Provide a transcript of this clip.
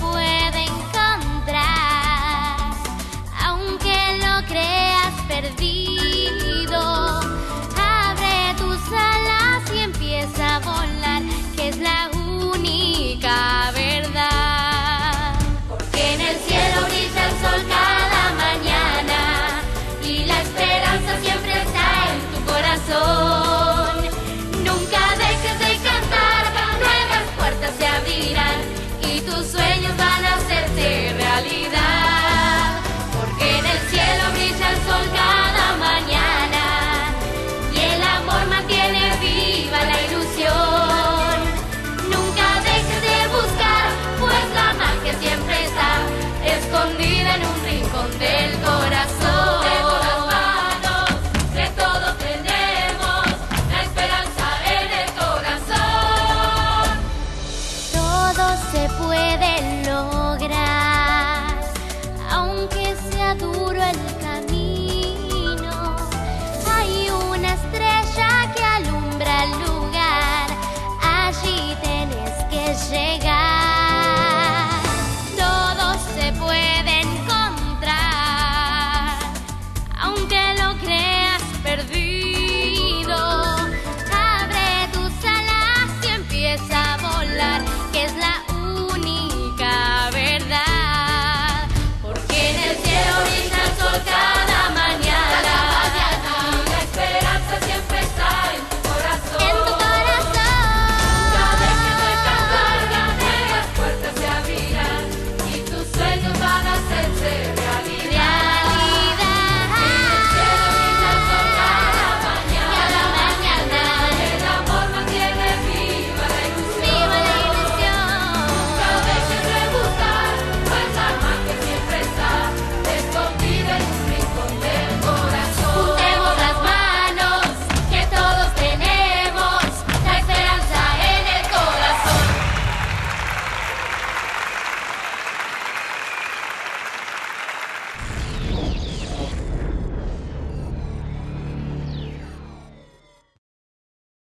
puede encontrar, aunque lo creas perdido.